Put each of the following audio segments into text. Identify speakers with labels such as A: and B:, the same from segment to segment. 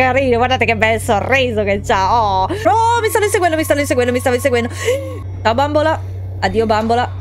A: carino, guardate che bel sorriso che c'ha. Oh, oh mi stanno inseguendo, mi stanno inseguendo, mi stanno inseguendo. Ciao bambola. Addio bambola.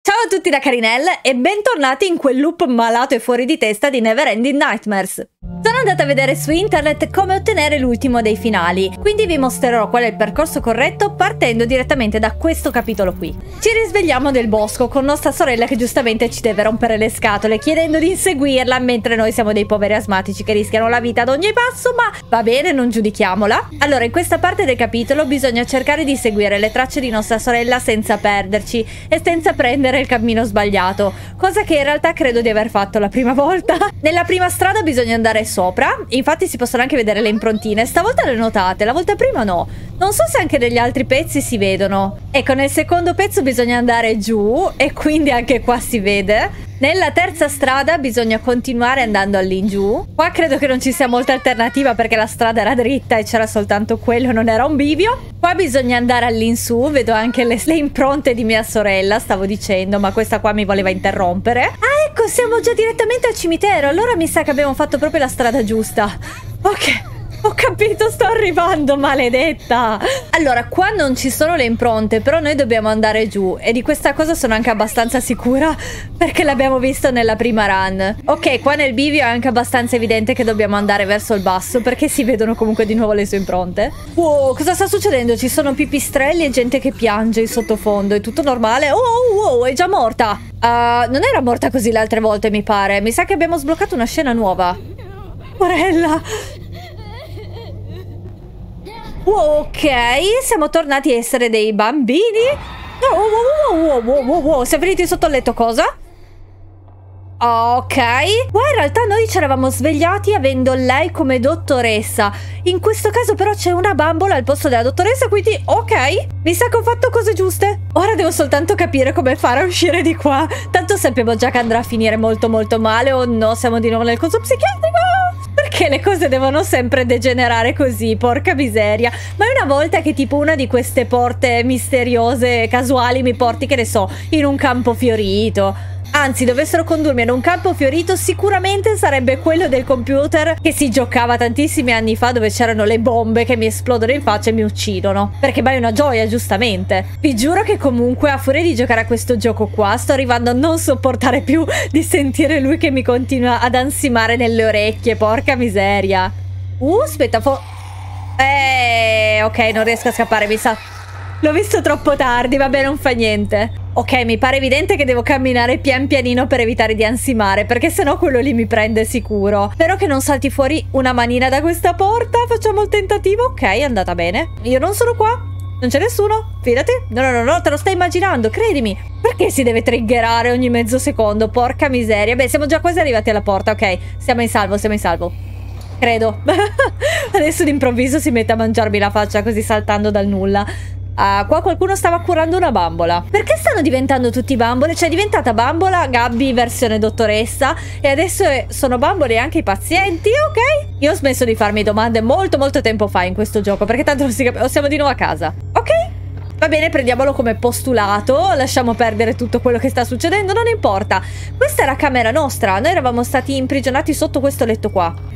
A: Ciao a tutti da Carinelle e bentornati in quel loop malato e fuori di testa di Neverending Nightmares. Sono andata a vedere su internet come ottenere l'ultimo dei finali, quindi vi mostrerò qual è il percorso corretto partendo direttamente da questo capitolo qui. Ci risvegliamo nel bosco con nostra sorella che giustamente ci deve rompere le scatole chiedendo di inseguirla mentre noi siamo dei poveri asmatici che rischiano la vita ad ogni passo, ma va bene, non giudichiamola. Allora, in questa parte del capitolo bisogna cercare di seguire le tracce di nostra sorella senza perderci e senza prendere il cammino sbagliato, cosa che in realtà credo di aver fatto la prima volta. Nella prima strada bisogna andare sopra, infatti si possono anche vedere le improntine, stavolta le notate, la volta prima no. Non so se anche negli altri pezzi si vedono. Ecco, nel secondo pezzo bisogna andare giù e quindi anche qua si vede. Nella terza strada bisogna continuare andando all'ingiù. Qua credo che non ci sia molta alternativa perché la strada era dritta e c'era soltanto quello, non era un bivio. Qua bisogna andare all'insù, vedo anche le, le, impronte di mia sorella, stavo dicendo, ma questa qua mi voleva interrompere. Ah, ecco, siamo già direttamente al cimitero, allora mi sa che abbiamo fatto proprio la strada giusta. Ok. Ho capito, sto arrivando, maledetta. Allora, qua non ci sono le impronte, però noi dobbiamo andare giù. E di questa cosa sono anche abbastanza sicura, perché l'abbiamo visto nella prima run. Ok, qua nel bivio è anche abbastanza evidente che dobbiamo andare verso il basso, perché si vedono comunque di nuovo le sue impronte. Wow, cosa sta succedendo? Ci sono pipistrelli e gente che piange in sottofondo. È tutto normale? Oh, wow, è già morta. Uh, non era morta così le altre volte, mi pare. Mi sa che abbiamo sbloccato una scena nuova. Morella, Ok, siamo tornati a essere dei bambini. Oh, wow, wow, wow, wow, Siamo venuti sotto il letto cosa? Ok, qua in realtà noi ci eravamo svegliati avendo lei come dottoressa. In questo caso però c'è una bambola al posto della dottoressa, quindi ok, mi sa che ho fatto cose giuste. Ora devo soltanto capire come fare a uscire di qua. Tanto sappiamo già che andrà a finire molto molto male o no, siamo di nuovo nel coso psichiatrico. Le cose devono sempre degenerare così, porca miseria. Ma una volta che tipo una di queste porte misteriose, casuali, mi porti, che ne so, in un campo fiorito Anzi, dovessero condurmi ad un campo fiorito, sicuramente sarebbe quello del computer che si giocava tantissimi anni fa dove c'erano le bombe che mi esplodono in faccia e mi uccidono. Perché mai una gioia, giustamente. Vi giuro che comunque, a furia di giocare a questo gioco qua, sto arrivando a non sopportare più di sentire lui che mi continua ad ansimare nelle orecchie. Porca miseria. Uh, aspetta, fo... Eh, ok, non riesco a scappare, mi sa... L'ho visto troppo tardi, vabbè, non fa niente. Ok, mi pare evidente che devo camminare pian pianino per evitare di ansimare, perché sennò quello lì mi prende sicuro. Spero che non salti fuori una manina da questa porta. Facciamo il tentativo. Ok, è andata bene. Io non sono qua. Non c'è nessuno? Fidati. No, no, no, no, te lo stai immaginando, credimi. Perché si deve triggerare ogni mezzo secondo? Porca miseria. Beh, siamo già quasi arrivati alla porta, ok. Siamo in salvo, siamo in salvo. Credo. Adesso d'improvviso si mette a mangiarmi la faccia così saltando dal nulla. Uh, qua qualcuno stava curando una bambola. Perché stanno diventando tutti bambole? Cioè è diventata bambola Gabby versione dottoressa e adesso sono bambole anche i pazienti, ok? Io ho smesso di farmi domande molto molto tempo fa in questo gioco perché tanto non si capisce. Siamo di nuovo a casa. Ok? Va bene, prendiamolo come postulato, lasciamo perdere tutto quello che sta succedendo, non importa. Questa era camera nostra, noi eravamo stati imprigionati sotto questo letto qua.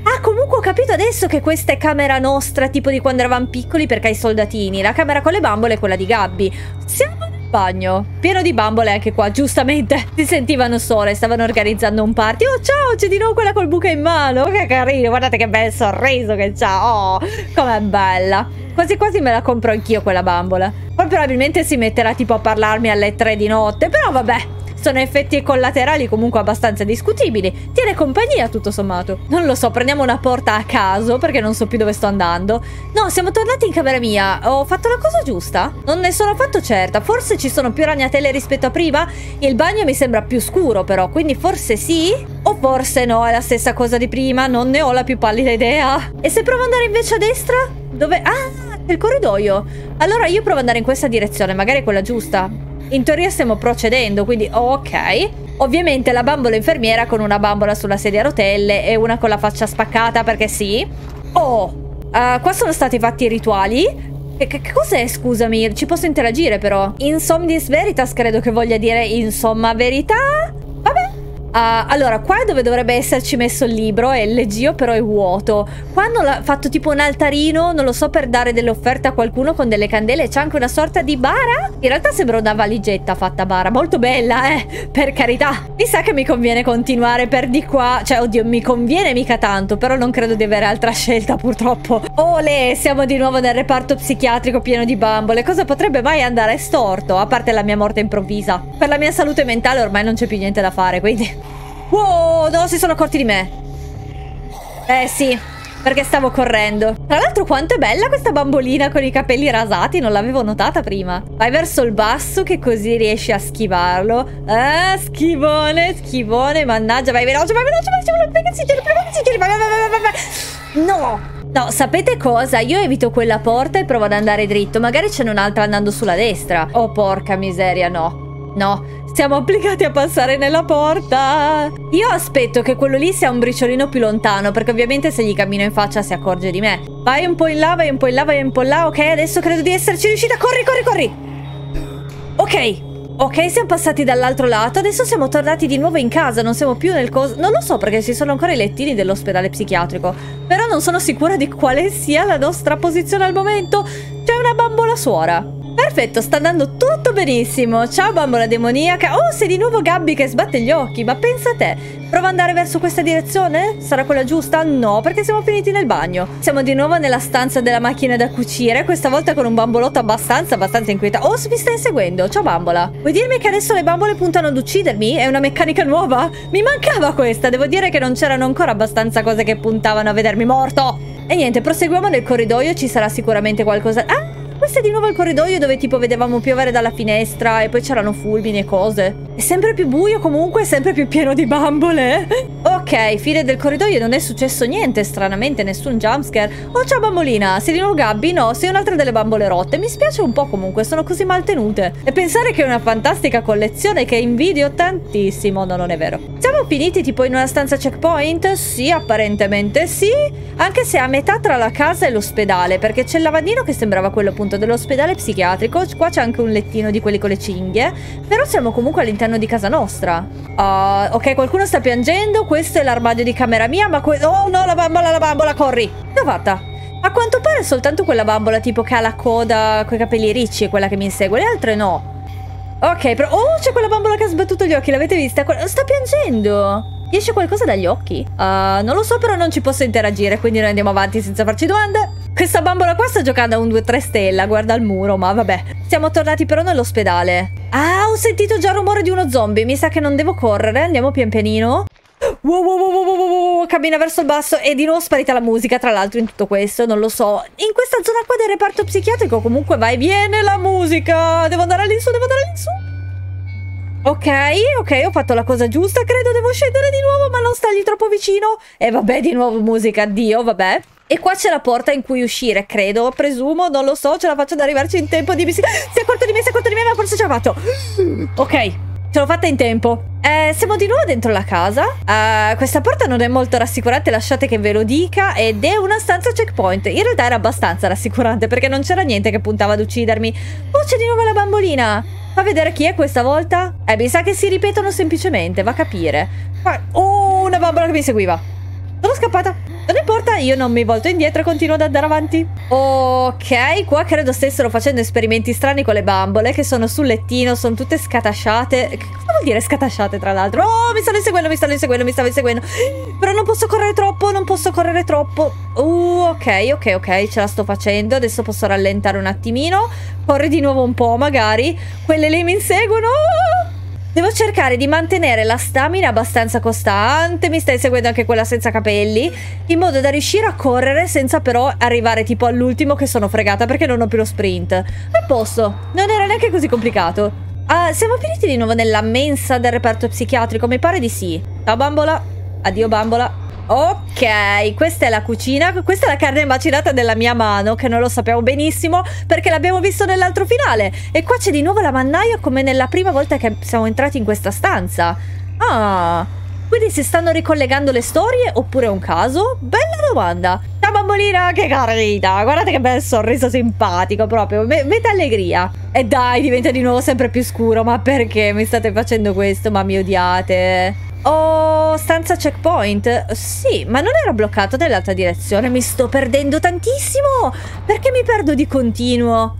A: Capito adesso che questa è camera nostra, tipo di quando eravamo piccoli perché hai soldatini. La camera con le bambole è quella di Gabby. Siamo nel bagno, pieno di bambole anche qua, giustamente. Si sentivano sole, stavano organizzando un party. Oh, ciao, c'è di nuovo quella col buco in mano. Che carino, guardate che bel sorriso che c'ha. Oh, com'è bella. Quasi quasi me la compro anch'io quella bambola. Poi probabilmente si metterà tipo a parlarmi alle tre di notte, però vabbè. Sono effetti collaterali comunque abbastanza discutibili. Tiene compagnia tutto sommato. Non lo so, prendiamo una porta a caso perché non so più dove sto andando. No, siamo tornati in camera mia. Ho fatto la cosa giusta? Non ne sono affatto certa. Forse ci sono più ragnatele rispetto a prima. Il bagno mi sembra più scuro però, quindi forse sì? O forse no, è la stessa cosa di prima. Non ne ho la più pallida idea. E se provo ad andare invece a destra? Dove... Ah, il corridoio. Allora io provo ad andare in questa direzione, magari è quella giusta. In teoria stiamo procedendo, quindi ok. Ovviamente la bambola infermiera con una bambola sulla sedia a rotelle e una con la faccia spaccata perché sì. Oh, uh, qua sono stati fatti i rituali. Che, che cos'è, scusami? Ci posso interagire però. Insomnis veritas credo che voglia dire insomma verità. Uh, allora, qua è dove dovrebbe esserci messo il libro il leggio però è vuoto. Qua hanno fatto tipo un altarino, non lo so, per dare delle offerte a qualcuno con delle candele. C'è anche una sorta di bara. In realtà sembra una valigetta fatta bara. Molto bella, eh, per carità. Mi sa che mi conviene continuare per di qua. Cioè, oddio, mi conviene mica tanto, però non credo di avere altra scelta purtroppo. Ole, siamo di nuovo nel reparto psichiatrico pieno di bambole. Cosa potrebbe mai andare storto? A parte la mia morte improvvisa. Per la mia salute mentale ormai non c'è più niente da fare, quindi... Wow, no, si sono accorti di me. Eh sì, perché stavo correndo. Tra l'altro quanto è bella questa bambolina con i capelli rasati, non l'avevo notata prima. Vai verso il basso che così riesci a schivarlo. Ah, schivone, schivone, mannaggia, vai veloce, vai veloce, vai veloce, vai, vai, vai, vai, vai. No! No, sapete cosa? Io evito quella porta e provo ad andare dritto. Magari c'è un'altra andando sulla destra. Oh, porca miseria, no. No, siamo obbligati a passare nella porta. Io aspetto che quello lì sia un briciolino più lontano, perché ovviamente se gli cammino in faccia si accorge di me. Vai un po' in là, vai un po' in là, vai un po' in là. Ok, adesso credo di esserci riuscita. Corri, corri, corri. Ok. Ok, siamo passati dall'altro lato, adesso siamo tornati di nuovo in casa, non siamo più nel coso... Non lo so perché ci sono ancora i lettini dell'ospedale psichiatrico, però non sono sicura di quale sia la nostra posizione al momento. C'è una bambola suora. Perfetto, sta andando tutto benissimo. Ciao bambola demoniaca. Oh, sei di nuovo Gabby che sbatte gli occhi. Ma pensa a te. Prova ad andare verso questa direzione? Sarà quella giusta? No, perché siamo finiti nel bagno. Siamo di nuovo nella stanza della macchina da cucire, questa volta con un bambolotto abbastanza, abbastanza inquietante. Oh, mi stai inseguendo. Ciao bambola. Vuoi dirmi che adesso le bambole puntano ad uccidermi? È una meccanica nuova? Mi mancava questa. Devo dire che non c'erano ancora abbastanza cose che puntavano a vedermi morto. E niente, proseguiamo nel corridoio, ci sarà sicuramente qualcosa... Ah! Questo è di nuovo il corridoio dove tipo vedevamo piovere dalla finestra e poi c'erano fulmini e cose. Sempre più buio comunque, sempre più pieno di bambole. ok, fine del corridoio non è successo niente, stranamente, nessun jumpscare. Oh, ciao bambolina, sei di nuovo Gabby? No, sei un'altra delle bambole rotte. Mi spiace un po' comunque, sono così mal tenute. E pensare che è una fantastica collezione che invidio tantissimo, no, non è vero. Siamo finiti tipo in una stanza checkpoint? Sì, apparentemente sì, anche se a metà tra la casa e l'ospedale, perché c'è il lavandino che sembrava quello appunto dell'ospedale psichiatrico. Qua c'è anche un lettino di quelli con le cinghie. Però siamo comunque all'interno di casa nostra. Uh, ok, qualcuno sta piangendo. Questo è l'armadio di camera mia. Ma Oh no, la bambola, la bambola, corri. L'ho fatta. A quanto pare è soltanto quella bambola tipo che ha la coda con i capelli ricci è quella che mi insegue. Le altre no. Ok, però... Oh, c'è quella bambola che ha sbattuto gli occhi. L'avete vista? Sta piangendo. Esce qualcosa dagli occhi? Uh, non lo so, però non ci posso interagire, quindi noi andiamo avanti senza farci domande. Questa bambola qua sta giocando a un 2-3 stella, guarda il muro, ma vabbè. Siamo tornati però nell'ospedale. Ah, ho sentito già il rumore di uno zombie, mi sa che non devo correre, andiamo pian pianino. Wow, wow, wow, wow, wow, wow, cammina verso il basso e di nuovo sparita la musica, tra l'altro in tutto questo, non lo so. In questa zona qua del reparto psichiatrico comunque va e viene la musica. Devo andare all'insù, devo andare all'insù. Ok, ok, ho fatto la cosa giusta, credo devo scendere di nuovo, ma non stargli troppo vicino. E vabbè, di nuovo musica, addio, vabbè. E qua c'è la porta in cui uscire, credo, presumo, non lo so, ce la faccio ad arrivarci in tempo di... Si è accorto di me, si è accorto di me, ma forse ce l'ha fatto. Ok, ce l'ho fatta in tempo. Eh, siamo di nuovo dentro la casa. Uh, questa porta non è molto rassicurante, lasciate che ve lo dica. Ed è una stanza checkpoint. In realtà era abbastanza rassicurante perché non c'era niente che puntava ad uccidermi. Oh, c'è di nuovo la bambolina. Fa vedere chi è questa volta? Eh, mi sa che si ripetono semplicemente, va a capire. Oh, una bambola che mi seguiva. Sono scappata. Non importa, io non mi volto indietro e continuo ad andare avanti. Ok, qua credo stessero facendo esperimenti strani con le bambole che sono sul lettino, sono tutte scatasciate. Che cosa vuol dire scatasciate tra l'altro? Oh, mi stanno inseguendo, mi stanno inseguendo, mi stanno inseguendo. Però non posso correre troppo, non posso correre troppo. Uh, ok, ok, ok, ce la sto facendo. Adesso posso rallentare un attimino. Corri di nuovo un po', magari. Quelle lì mi inseguono. Devo cercare di mantenere la stamina abbastanza costante, mi stai seguendo anche quella senza capelli, in modo da riuscire a correre senza però arrivare tipo all'ultimo che sono fregata perché non ho più lo sprint. A posto, non era neanche così complicato. Uh, siamo finiti di nuovo nella mensa del reparto psichiatrico? Mi pare di sì. Ciao bambola. Addio bambola. Ok, questa è la cucina, questa è la carne macinata della mia mano, che non lo sappiamo benissimo perché l'abbiamo visto nell'altro finale. E qua c'è di nuovo la mannaia come nella prima volta che siamo entrati in questa stanza. Ah, quindi si stanno ricollegando le storie oppure è un caso? Bella domanda. Ciao bambolina, che carina, guardate che bel sorriso simpatico proprio, Me meta allegria. E dai, diventa di nuovo sempre più scuro, ma perché mi state facendo questo? Ma mi odiate? Oh, stanza checkpoint. Sì, ma non era bloccato nell'altra direzione. Mi sto perdendo tantissimo. Perché mi perdo di continuo?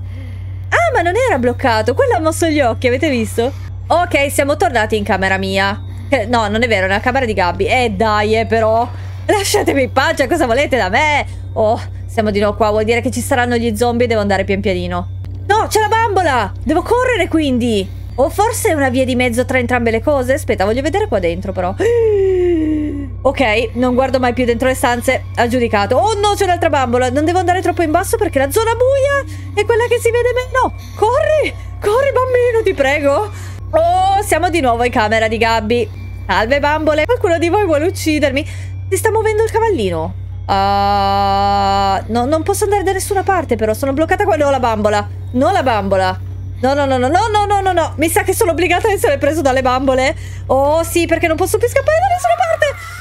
A: Ah, ma non era bloccato. Quello ha mosso gli occhi, avete visto? Ok, siamo tornati in camera mia. Eh, no, non è vero, nella camera di Gabby. Eh, dai, eh, però. Lasciatemi in pace, cosa volete da me? Oh, siamo di nuovo qua, vuol dire che ci saranno gli zombie e devo andare pian pianino. No, c'è la bambola! Devo correre quindi! O forse è una via di mezzo tra entrambe le cose? Aspetta, voglio vedere qua dentro però. Ok, non guardo mai più dentro le stanze. Aggiudicato. Oh no, c'è un'altra bambola. Non devo andare troppo in basso perché la zona buia è quella che si vede meno. Corri! Corri bambino, ti prego. Oh, siamo di nuovo in camera di Gabby. Salve bambole. Qualcuno di voi vuole uccidermi? Si sta muovendo il cavallino. Uh, no, non posso andare da nessuna parte però. Sono bloccata qua. No, la bambola. No, la bambola. No, no, no, no, no, no, no, no, no. Mi sa che sono obbligata a essere preso dalle bambole. Oh, sì, perché non posso più scappare da nessuna parte.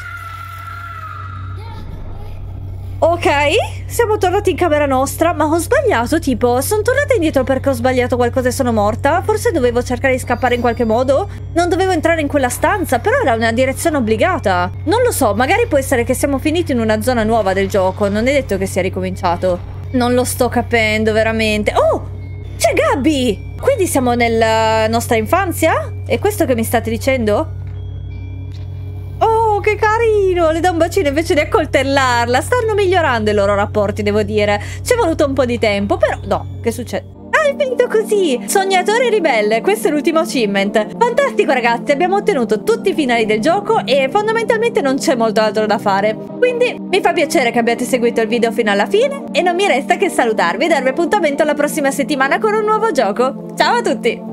A: Ok, siamo tornati in camera nostra, ma ho sbagliato, tipo, sono tornata indietro perché ho sbagliato qualcosa e sono morta? Forse dovevo cercare di scappare in qualche modo? Non dovevo entrare in quella stanza, però era una direzione obbligata. Non lo so, magari può essere che siamo finiti in una zona nuova del gioco, non è detto che sia ricominciato. Non lo sto capendo, veramente. Oh, c'è Gabby! Quindi siamo nella nostra infanzia? È questo che mi state dicendo? Oh, che carino! Le do un bacino invece di accoltellarla. Stanno migliorando i loro rapporti, devo dire. Ci è voluto un po' di tempo, però... No, che succede? È finito così! Sognatore ribelle, questo è l'ultimo achievement. Fantastico ragazzi, abbiamo ottenuto tutti i finali del gioco e fondamentalmente non c'è molto altro da fare. Quindi mi fa piacere che abbiate seguito il video fino alla fine e non mi resta che salutarvi e darvi appuntamento la prossima settimana con un nuovo gioco. Ciao a tutti!